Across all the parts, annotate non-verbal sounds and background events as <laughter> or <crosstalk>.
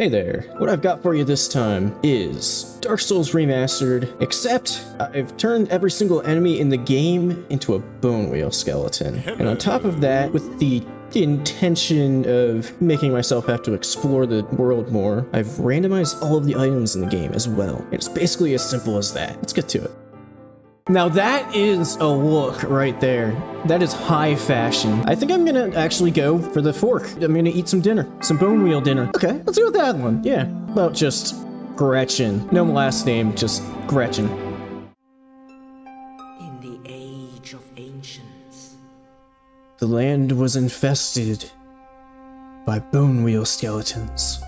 Hey there, what I've got for you this time is Dark Souls Remastered, except I've turned every single enemy in the game into a bone wheel skeleton. And on top of that, with the intention of making myself have to explore the world more, I've randomized all of the items in the game as well. It's basically as simple as that. Let's get to it. Now that is a look right there. That is high fashion. I think I'm gonna actually go for the fork. I'm gonna eat some dinner. Some bone wheel dinner. Okay, let's go with that one. Yeah, about just Gretchen. No last name, just Gretchen. In the age of ancients, The land was infested by bone wheel skeletons.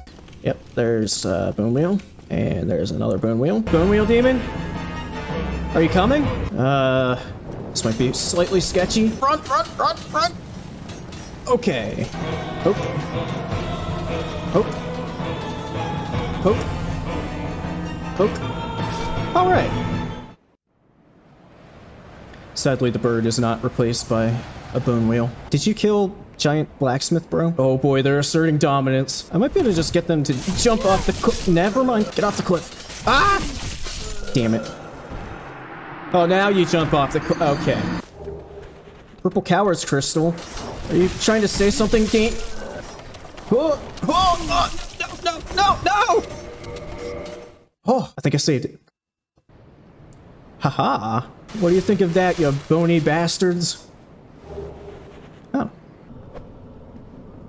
Yep, there's uh, bone wheel, and there's another bone wheel. Bone wheel demon? Are you coming? Uh, this might be slightly sketchy. Run, run, run, run! Okay. Hope. Hope. Hope. Hope. Alright. Sadly, the bird is not replaced by a bone wheel. Did you kill giant blacksmith, bro? Oh boy, they're asserting dominance. I might be able to just get them to jump off the cliff. Never mind. Get off the cliff. Ah! Damn it. Oh, now you jump off the Okay. Purple Coward's Crystal. Are you trying to say something, Dean? Oh, oh, oh, no, no, no, no! Oh, I think I saved it. Haha. What do you think of that, you bony bastards? Oh.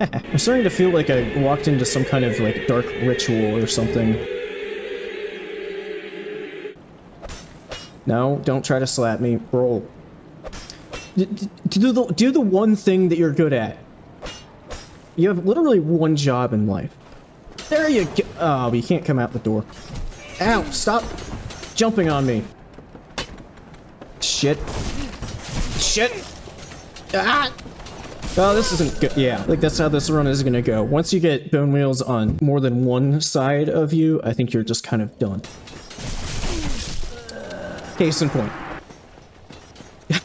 <laughs> I'm starting to feel like I walked into some kind of like dark ritual or something. No, don't try to slap me. Roll. D do the do the one thing that you're good at. You have literally one job in life. There you go. Oh, you can't come out the door. Ow! Stop jumping on me. Shit. Shit. Ah! Oh, this isn't good. Yeah, like that's how this run is gonna go. Once you get bone wheels on more than one side of you, I think you're just kind of done. Case in point. <laughs>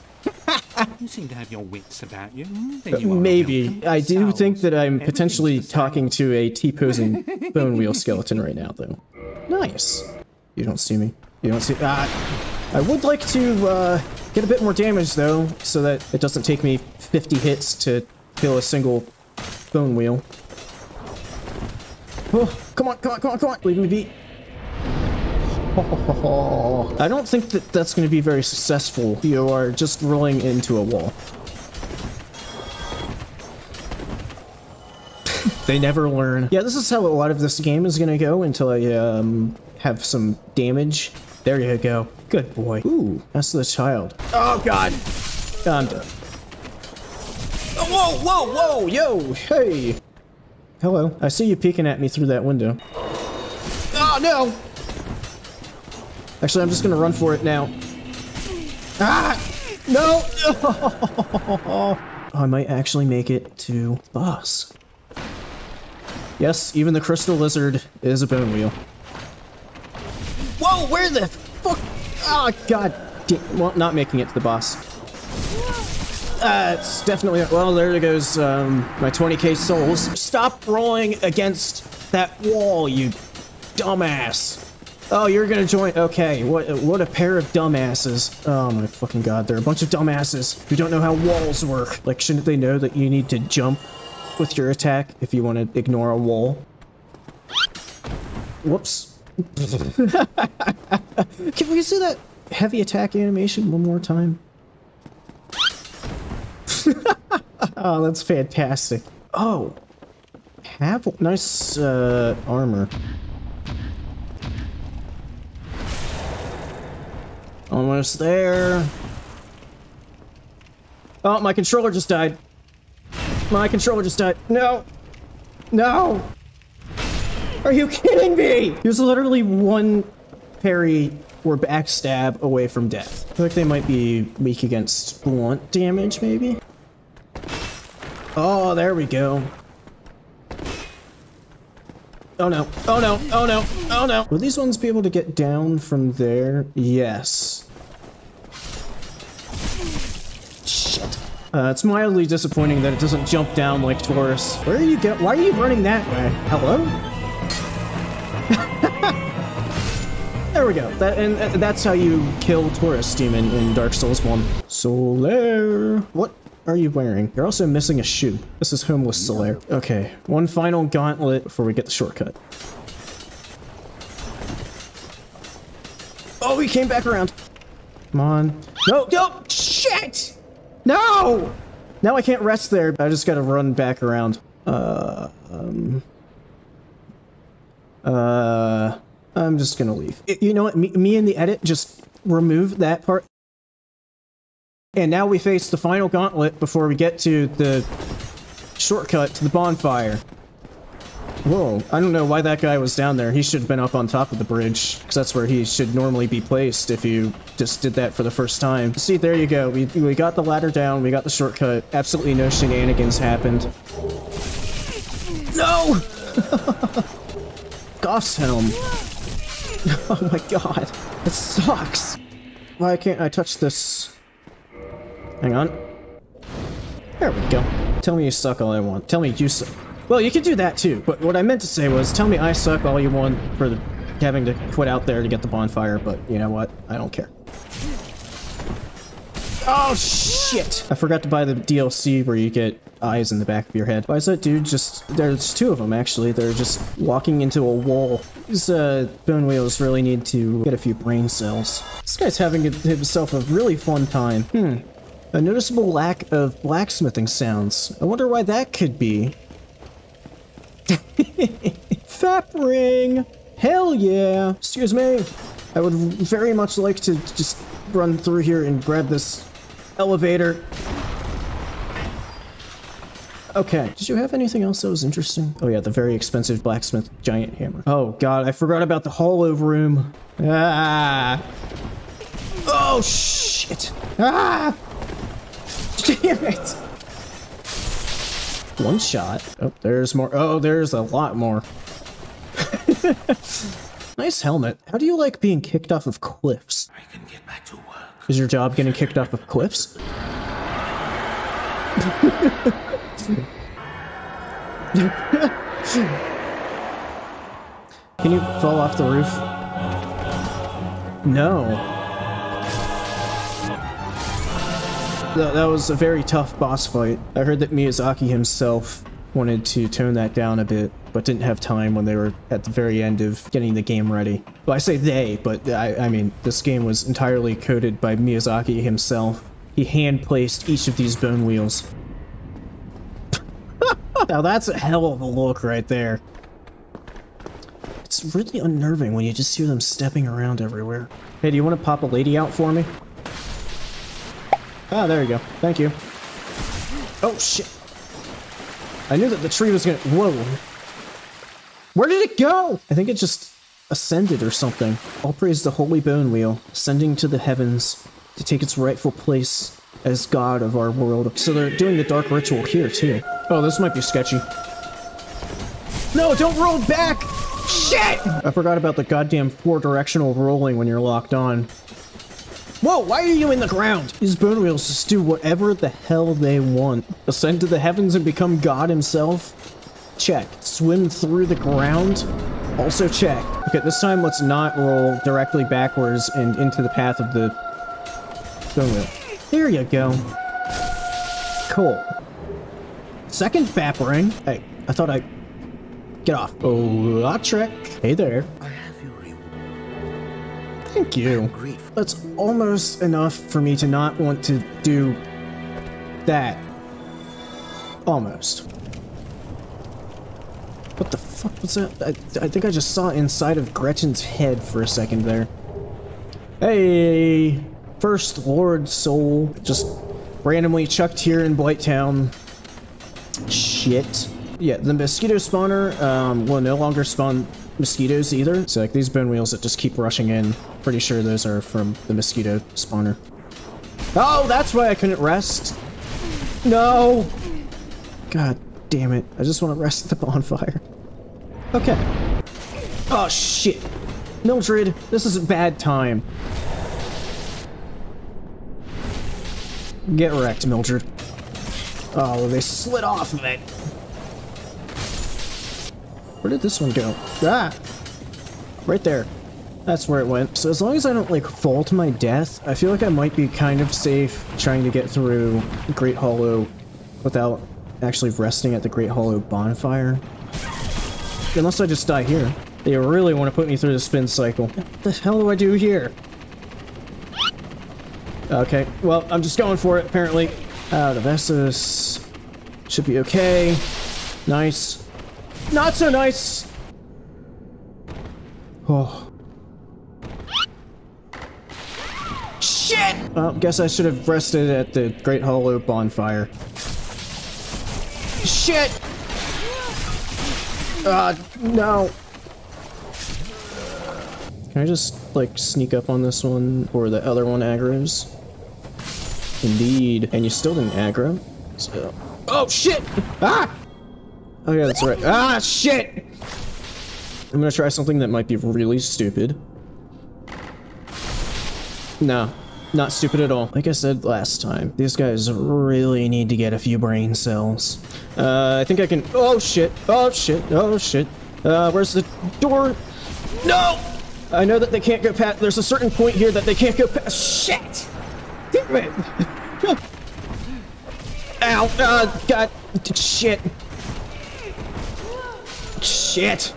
You seem to have your wits about you. You Maybe. I do think that I'm potentially talking to a T-posing <laughs> bone wheel skeleton right now, though. Nice. You don't see me. You don't see- Ah! I would like to, uh, get a bit more damage, though, so that it doesn't take me 50 hits to kill a single bone wheel. Oh, come on, come on, come on, come on! Leave me be. <laughs> I don't think that that's going to be very successful. You are just rolling into a wall. <laughs> they never learn. Yeah, this is how a lot of this game is gonna go until I um, have some damage. There you go. Good boy. Ooh, that's the child. Oh god. I'm done. Oh, whoa, whoa, whoa, yo, hey. Hello. I see you peeking at me through that window. Oh no. Actually, I'm just gonna run for it now. Ah! No! <laughs> I might actually make it to the boss. Yes, even the crystal lizard is a bone wheel. Whoa, where the fuck? Oh, god. da- Well, not making it to the boss. Uh, it's definitely, well, there goes, um, my 20k souls. Stop rolling against that wall, you dumbass. Oh, you're gonna join, okay, what, what a pair of dumbasses. Oh my fucking god, they're a bunch of dumbasses who don't know how walls work. Like, shouldn't they know that you need to jump with your attack if you want to ignore a wall? Whoops. <laughs> Can we see that heavy attack animation one more time? <laughs> oh, that's fantastic. Oh, have nice uh, armor. Almost there. Oh, my controller just died. My controller just died. No. No. Are you kidding me? He was literally one parry or backstab away from death. I feel like they might be weak against blunt damage, maybe? Oh, there we go. Oh no, oh no, oh no, oh no. Will these ones be able to get down from there? Yes. Uh, it's mildly disappointing that it doesn't jump down like Taurus. Where are you go- why are you running that way? Hello? <laughs> there we go. That, and uh, that's how you kill Taurus Demon in Dark Souls 1. Solaire! What are you wearing? You're also missing a shoe. This is homeless Solaire. Okay, one final gauntlet before we get the shortcut. Oh, he came back around. Come on. No, no, shit! No! Now I can't rest there. I just gotta run back around. Uh, um... Uh... I'm just gonna leave. You know what? Me, me in the edit, just remove that part. And now we face the final gauntlet before we get to the shortcut to the bonfire. Whoa, I don't know why that guy was down there. He should have been up on top of the bridge, because that's where he should normally be placed if you just did that for the first time. See, there you go. We, we got the ladder down, we got the shortcut. Absolutely no shenanigans happened. No! <laughs> Gough's helm. <laughs> Oh my god. It sucks. Why can't I touch this? Hang on. There we go. Tell me you suck all I want. Tell me you suck. Well, you could do that too, but what I meant to say was tell me I suck all you want for the, having to quit out there to get the bonfire, but you know what? I don't care. Oh, shit! I forgot to buy the DLC where you get eyes in the back of your head. Why is that dude just... There's two of them, actually. They're just walking into a wall. These, uh, bone wheels really need to get a few brain cells. This guy's having himself a really fun time. Hmm. A noticeable lack of blacksmithing sounds. I wonder why that could be. <laughs> Fap ring! Hell yeah! Excuse me! I would very much like to just run through here and grab this elevator. Okay, did you have anything else that was interesting? Oh yeah, the very expensive blacksmith giant hammer. Oh god, I forgot about the hollow room. Ah! Oh shit! Ah! <laughs> Damn it! One shot. Oh, there's more. Oh, there's a lot more. <laughs> nice helmet. How do you like being kicked off of cliffs? I can get back to work. Is your job getting kicked off of cliffs? <laughs> Can you fall off the roof? No. That, that was a very tough boss fight. I heard that Miyazaki himself wanted to tone that down a bit, but didn't have time when they were at the very end of getting the game ready. Well, I say they, but I, I mean, this game was entirely coded by Miyazaki himself. He hand-placed each of these bone wheels. <laughs> now that's a hell of a look right there. It's really unnerving when you just hear them stepping around everywhere. Hey, do you want to pop a lady out for me? Ah, there you go. Thank you. Oh, shit. I knew that the tree was gonna- whoa. Where did it go? I think it just ascended or something. All praise the holy bone wheel, ascending to the heavens to take its rightful place as god of our world. So they're doing the dark ritual here too. Oh, this might be sketchy. No, don't roll back! Shit! I forgot about the goddamn four directional rolling when you're locked on. Whoa, why are you in the ground? These bone wheels just do whatever the hell they want. Ascend to the heavens and become God himself? Check. Swim through the ground? Also check. Okay, this time let's not roll directly backwards and into the path of the bone wheel. There you go. Cool. Second Bap ring. Hey, I thought I... Get off. Oh, ah, trick. Hey there. You. That's almost enough for me to not want to do that. Almost. What the fuck was that? I, I think I just saw inside of Gretchen's head for a second there. Hey! First Lord Soul, just randomly chucked here in Blighttown. Shit. Yeah, the mosquito spawner um, will no longer spawn mosquitoes either. So like these bone wheels that just keep rushing in, pretty sure those are from the mosquito spawner. Oh, that's why I couldn't rest. No. God damn it. I just want to rest at the <laughs> bonfire. Okay. Oh shit. Mildred, this is a bad time. Get wrecked, Mildred. Oh, they slid off of it. Where did this one go? Ah! Right there. That's where it went. So as long as I don't like fall to my death, I feel like I might be kind of safe trying to get through Great Hollow without actually resting at the Great Hollow bonfire. Unless I just die here. They really want to put me through the spin cycle. What the hell do I do here? Okay, well, I'm just going for it, apparently. Uh, Out of Essos. Should be okay. Nice. Not so nice! Oh. Shit! Well, guess I should have rested at the Great Hollow bonfire. Shit! Uh, no. Can I just, like, sneak up on this one or the other one aggroes? Indeed. And you still didn't aggro. So. Oh, shit! Ah! Oh, yeah, that's right. Ah, shit! I'm gonna try something that might be really stupid. No, not stupid at all. Like I said last time, these guys really need to get a few brain cells. Uh, I think I can- Oh shit, oh shit, oh shit. Uh, where's the door? No! I know that they can't go past- there's a certain point here that they can't go past- Shit! Damn it! <laughs> Ow, uh, god, shit. Shit!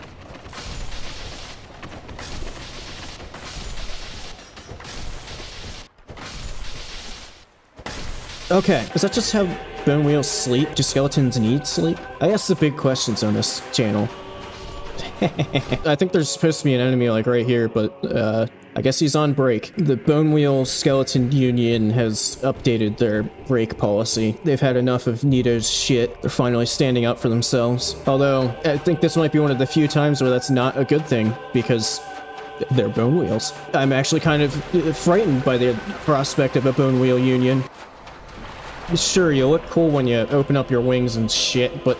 Okay, is that just how bone wheels sleep? Do skeletons need sleep? I ask the big questions on this channel. <laughs> I think there's supposed to be an enemy like right here, but uh, I guess he's on break. The Bone Wheel Skeleton Union has updated their break policy. They've had enough of Nito's shit. They're finally standing up for themselves. Although, I think this might be one of the few times where that's not a good thing, because they're bone wheels. I'm actually kind of frightened by the prospect of a bone wheel union. Sure, you look cool when you open up your wings and shit, but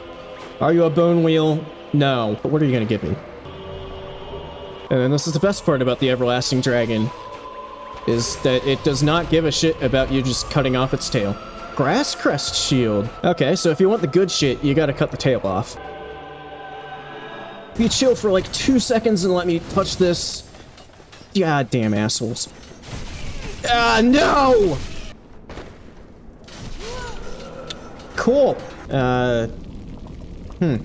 are you a bone wheel? No. But what are you gonna give me? And then this is the best part about the Everlasting Dragon, is that it does not give a shit about you just cutting off its tail. Grass Crest Shield. Okay, so if you want the good shit, you gotta cut the tail off. You chill for like two seconds and let me touch this. God damn assholes. Ah, no! Cool. Uh, hmm.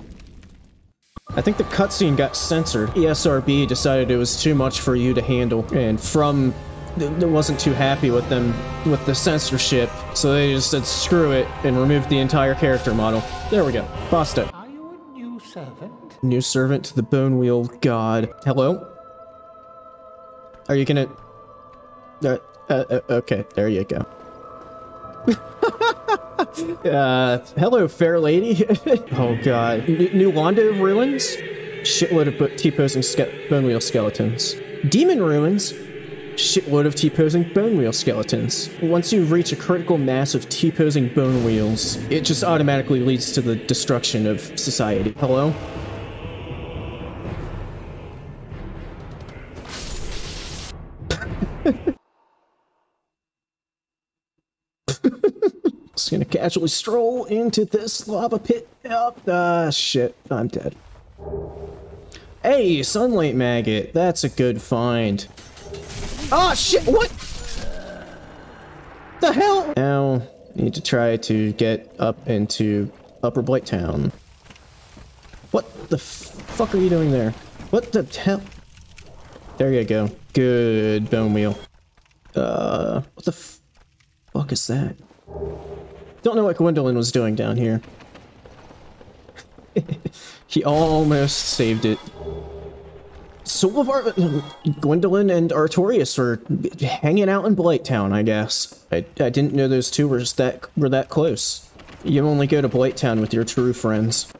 I think the cutscene got censored. ESRB decided it was too much for you to handle, and From wasn't too happy with them with the censorship, so they just said screw it and removed the entire character model. There we go. Basta. Are you a new servant? New servant to the Bone Wheel God. Hello? Are you gonna... Uh, uh, uh, okay, there you go. <laughs> uh, hello, fair lady. <laughs> oh god. N New Londo ruins? Shitload of T-posing bone wheel skeletons. Demon ruins? Shitload of T-posing bone wheel skeletons. Once you reach a critical mass of T-posing bone wheels, it just automatically leads to the destruction of society. Hello? Casually stroll into this lava pit. Oh, ah, shit. I'm dead. Hey, Sunlight Maggot. That's a good find. Oh, shit. What? The hell? Now, need to try to get up into Upper Blighttown. What the fuck are you doing there? What the hell? There you go. Good bone wheel. Uh, what the fuck is that? Don't know what Gwyndolin was doing down here. <laughs> he almost saved it. So of Gwyndolin and Artorias were hanging out in Blighttown, I guess. I, I didn't know those two were just that were that close. You only go to Blighttown with your true friends.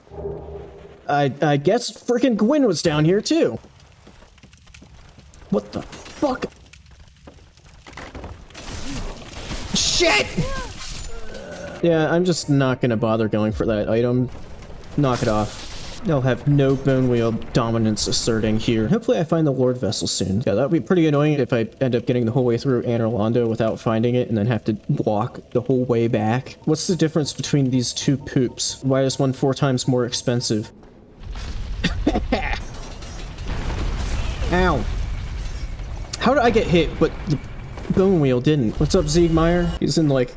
I I guess freaking Gwen was down here too. What the fuck? Shit! Yeah, I'm just not gonna bother going for that item. Knock it off. They'll have no bone wheel dominance asserting here. Hopefully I find the Lord Vessel soon. Yeah, that would be pretty annoying if I end up getting the whole way through Anor Londo without finding it and then have to walk the whole way back. What's the difference between these two poops? Why is one four times more expensive? <coughs> Ow. How did I get hit, but the bone wheel didn't? What's up, Siegmeyer? He's in like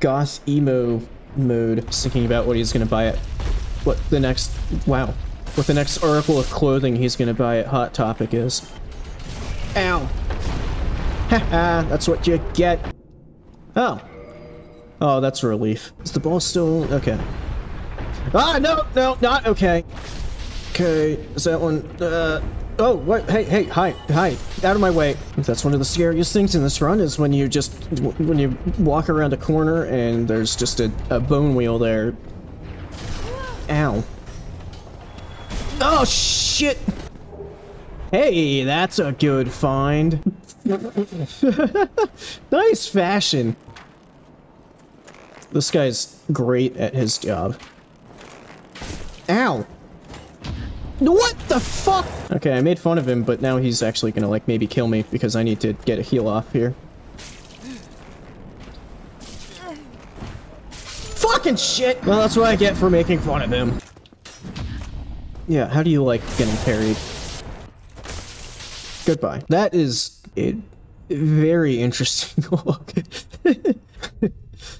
goth emo mode, thinking about what he's gonna buy at what the next wow. What the next article of clothing he's gonna buy at Hot Topic is. Ow. Haha, that's what you get. Oh. Oh, that's a relief. Is the ball still okay? Ah, no, no, not okay. Okay, is that one? Uh, oh, what? Hey, hey, hi, hi, out of my way. That's one of the scariest things in this run is when you just, when you walk around a corner and there's just a, a bone wheel there. Ow. Oh, shit! Hey, that's a good find. <laughs> nice fashion. This guy's great at his job. Ow. What the fuck? Okay, I made fun of him, but now he's actually gonna, like, maybe kill me because I need to get a heal off here. Fucking shit! Well, that's what I get for making fun of him. Yeah, how do you like getting parried? Goodbye. That is a very interesting <laughs> look.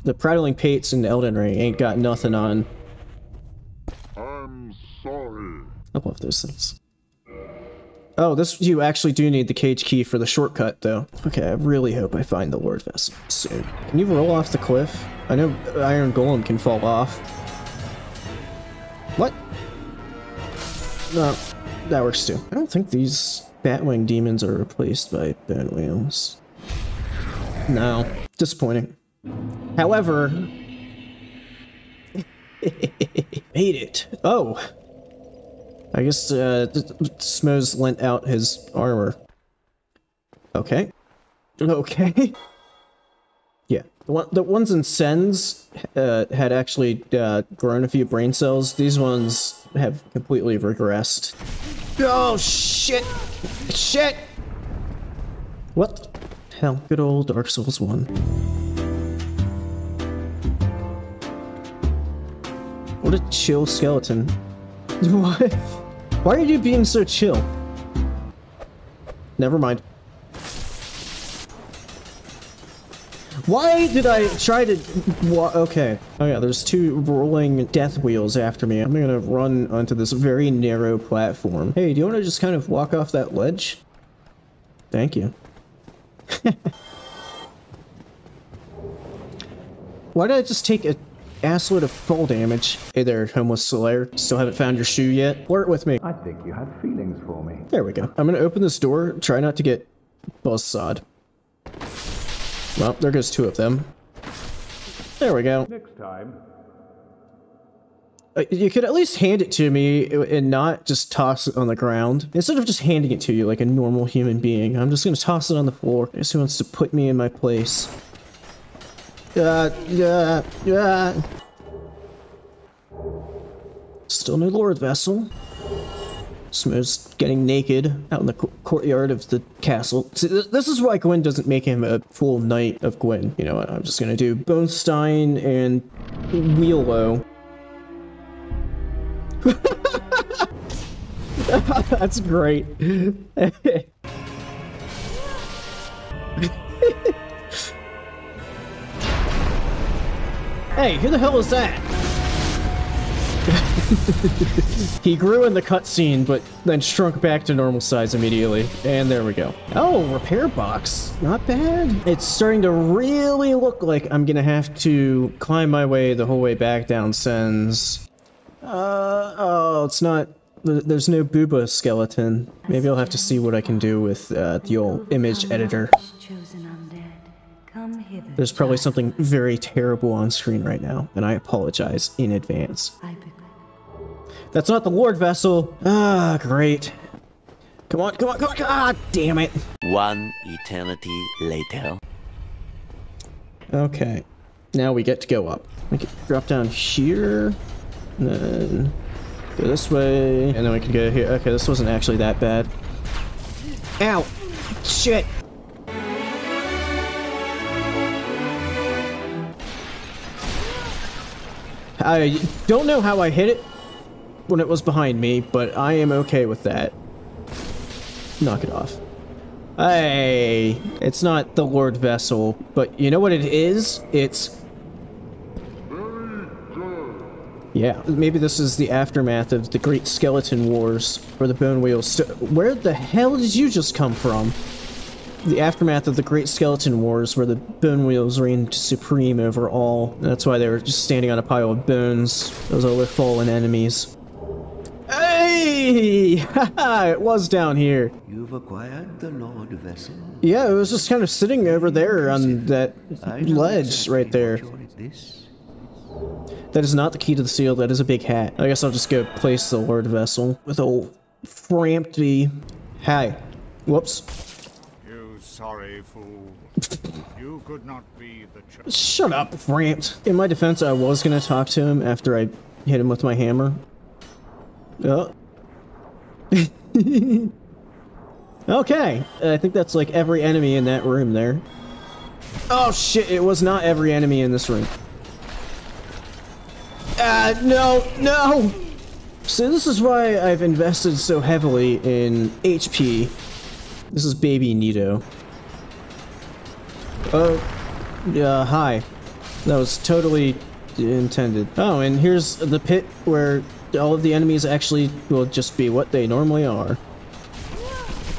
the Prattling Pates and Elden Ring ain't got nothing on. I'm sorry. I love those things. Oh, this you actually do need the cage key for the shortcut, though. Okay, I really hope I find the Lord Vessel soon. Can you roll off the cliff? I know Iron Golem can fall off. What? No, that works too. I don't think these Batwing demons are replaced by wheels. No, disappointing. However, <laughs> made it. Oh, I guess uh, Smough's lent out his armor. Okay. Okay. <laughs> yeah, the, one, the ones in Sen's uh, had actually uh, grown a few brain cells. These ones have completely regressed. Oh, shit! Shit! What hell? Good old Dark Souls 1. What a chill skeleton. <laughs> What? Why are you being so chill? Never mind. Why did I try to... Okay. Oh yeah, there's two rolling death wheels after me. I'm gonna run onto this very narrow platform. Hey, do you want to just kind of walk off that ledge? Thank you. <laughs> Why did I just take a assload of fall damage? Hey there, homeless Solaire. Still haven't found your shoe yet? Flirt with me. I think you had feelings for me. There we go. I'm gonna open this door, try not to get buzz buzzsawed. Well, there goes two of them. There we go. Next time. Uh, you could at least hand it to me and not just toss it on the ground. Instead of just handing it to you like a normal human being, I'm just gonna toss it on the floor. Guess who wants to put me in my place? Uh, yeah, yeah. Still no Lord Vessel. Smough's getting naked out in the courtyard of the castle. See, th this is why Gwyn doesn't make him a full knight of Gwyn. You know what, I'm just gonna do Bonestein and Wheelo. <laughs> That's great. <laughs> hey, who the hell is that? <laughs> he grew in the cutscene, but then shrunk back to normal size immediately. And there we go. Oh, repair box. Not bad. It's starting to really look like I'm gonna have to climb my way the whole way back down Sen's. Uh, oh, it's not... There's no Booba skeleton. Maybe I'll have to see what I can do with uh, the old image editor. There's probably something very terrible on screen right now, and I apologize in advance. That's not the Lord Vessel. Ah, great. Come on, come on, come on, ah, damn it. One eternity later. Okay, now we get to go up. We can drop down here, and then go this way, and then we can go here. Okay, this wasn't actually that bad. Ow! Shit! I don't know how I hit it when it was behind me, but I am okay with that. Knock it off. Hey, it's not the Lord Vessel, but you know what it is? It's... Yeah, maybe this is the aftermath of the Great Skeleton Wars, or the Bone Wheels. Where the hell did you just come from? The aftermath of the Great Skeleton Wars, where the Bone Wheels reigned supreme over all. That's why they were just standing on a pile of bones. Those are their fallen enemies. Hey! Haha, <laughs> it was down here. You've acquired the Lord Vessel. Yeah, it was just kind of sitting over there on that ledge right there. what you're- This. That is not the key to the seal, that is a big hat. I guess I'll just go place the Lord Vessel with old Frampty. Hi. Whoops. You sorry fool. you could not be the ch- Shut up, Frampt. In my defense, I was gonna talk to him after I hit him with my hammer. Oh. <laughs> okay. I think that's like every enemy in that room there. Oh shit, it was not every enemy in this room. Ah, no, no! So this is why I've invested so heavily in HP. This is baby Nito. Oh, uh, hi. That was totally intended. Oh, and here's the pit where all of the enemies actually will just be what they normally are.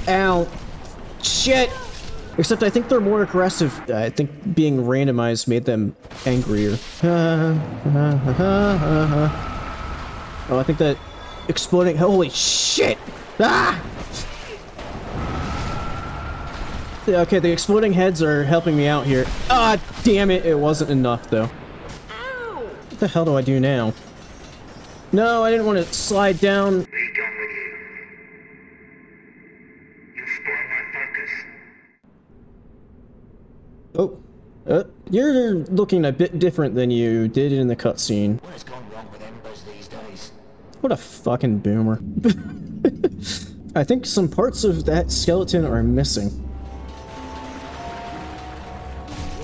Ow. Shit! Except I think they're more aggressive. I think being randomized made them angrier. <laughs> oh, I think that exploding- holy shit! Ah! Okay, the exploding heads are helping me out here. Ah, damn it, it wasn't enough though. What the hell do I do now? No, I didn't want to slide down. Be done with you. You spoil my focus. Oh, uh, you're looking a bit different than you did in the cutscene. What has wrong with Embers these days? What a fucking boomer. <laughs> I think some parts of that skeleton are missing.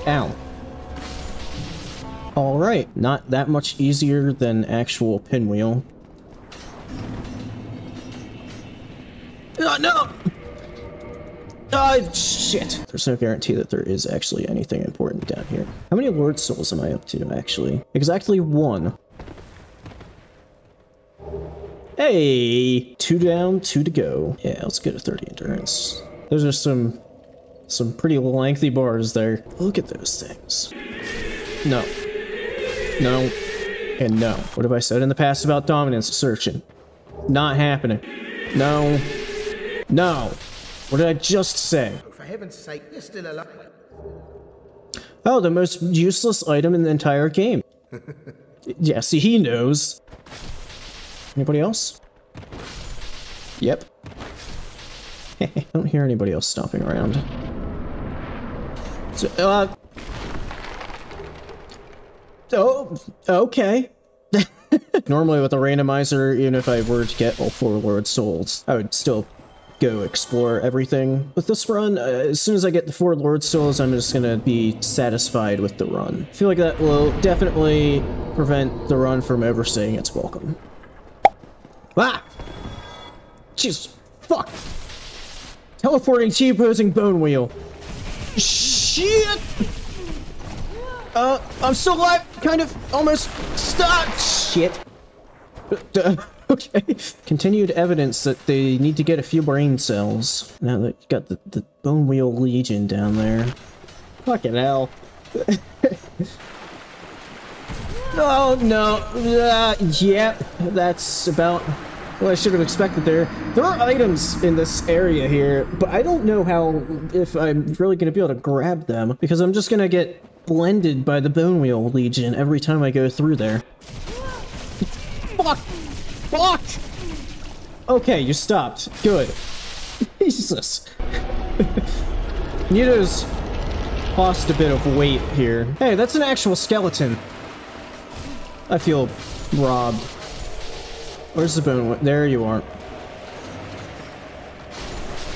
Ow. Alright, not that much easier than actual pinwheel. Oh, no! Oh, shit. There's no guarantee that there is actually anything important down here. How many Lord Souls am I up to, actually? Exactly one. Hey! Two down, two to go. Yeah, let's get a 30 endurance. Those are some some pretty lengthy bars there. Look at those things. No. No. And no. What have I said in the past about dominance assertion? Not happening. No. No. What did I just say? Oh, for heaven's sake, you're still alive. Oh, the most useless item in the entire game. <laughs> yeah, see, he knows. Anybody else? Yep. <laughs> I don't hear anybody else stomping around. Uh... Oh, okay. <laughs> Normally with a randomizer, even if I were to get all four Lord Souls, I would still go explore everything. With this run, uh, as soon as I get the four Lord Souls, I'm just gonna be satisfied with the run. I feel like that will definitely prevent the run from overstaying its welcome. Ah! Jesus, fuck! Teleporting T-posing bone wheel. Shit! Uh, I'm still alive, kind of, almost. Stop! Shit. Uh, <laughs> okay. Continued evidence that they need to get a few brain cells. Now that you got the, the Bone Wheel Legion down there. Fucking hell. <laughs> oh, no. Uh, yep, that's about what I should have expected there. There are items in this area here, but I don't know how, if I'm really going to be able to grab them, because I'm just going to get blended by the Bone Wheel Legion every time I go through there. Fuck! Fuck! Okay, you stopped. Good. <laughs> Jesus. <laughs> Nito's lost a bit of weight here. Hey, that's an actual skeleton. I feel robbed. Where's the bone? There you are.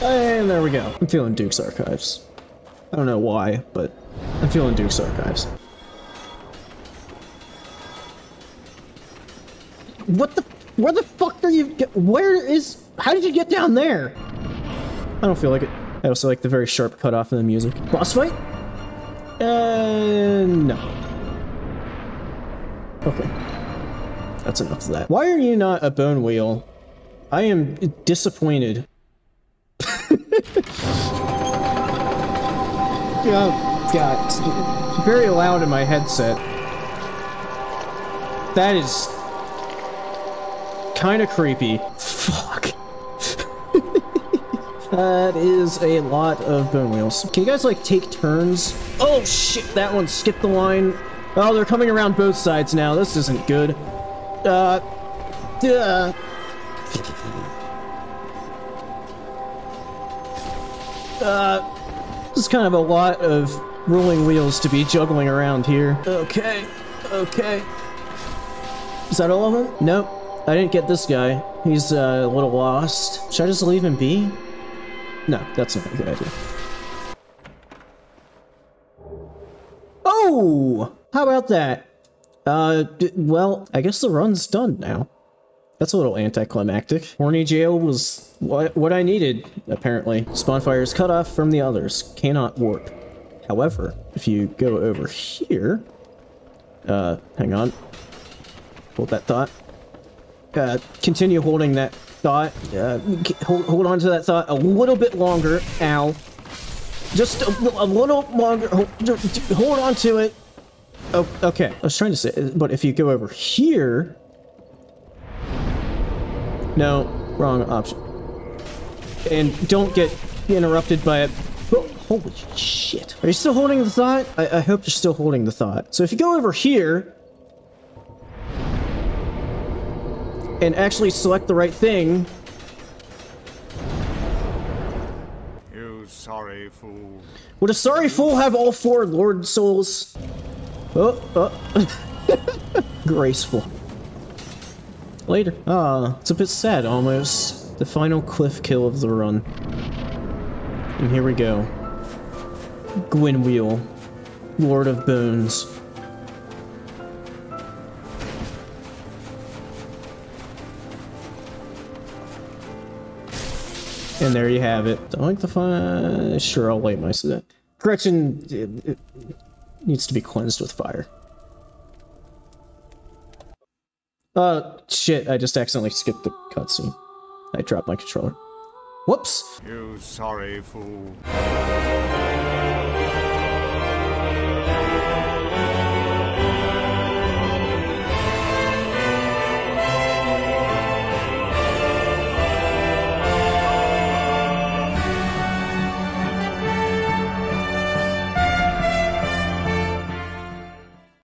And there we go. I'm feeling Duke's Archives. I don't know why, but I'm feeling Duke's Archives. What the? Where the fuck are you? Get, where is? How did you get down there? I don't feel like it. I also like the very sharp cutoff in the music. Boss fight? Uh, no. Okay. That's enough of that. Why are you not a bone wheel? I am disappointed. <laughs> oh, God. It's very loud in my headset. That is kind of creepy. Fuck. <laughs> that is a lot of bone wheels. Can you guys like take turns? Oh shit, that one skipped the line. Oh, they're coming around both sides now. This isn't good. Uh, duh. Uh, this is kind of a lot of rolling wheels to be juggling around here. Okay, okay. Is that all of them? Nope. I didn't get this guy. He's uh, a little lost. Should I just leave him be? No, that's not a good idea. Oh! How about that? Uh, well, I guess the run's done now. That's a little anticlimactic. Horny jail was what, what I needed, apparently. Spawnfire is cut off from the others. Cannot warp. However, if you go over here... Uh, hang on. Hold that thought. Uh, continue holding that thought. Uh, hold, hold on to that thought a little bit longer. Ow. Just a, a little longer. Hold, hold on to it. Oh, okay. I was trying to say, but if you go over here... No, wrong option. And don't get interrupted by it. Oh, holy shit. Are you still holding the thought? I, I hope you're still holding the thought. So if you go over here... And actually select the right thing... You sorry fool. Would a sorry fool have all four Lord Souls? Oh, oh. <laughs> Graceful. Later. Ah, it's a bit sad almost. The final cliff kill of the run. And here we go. Gwynwheel. Lord of Bones. And there you have it. Don't like the fire. Sure, I'll light my set. Gretchen it needs to be cleansed with fire. Uh, shit, I just accidentally skipped the cutscene. I dropped my controller. Whoops! You sorry fool.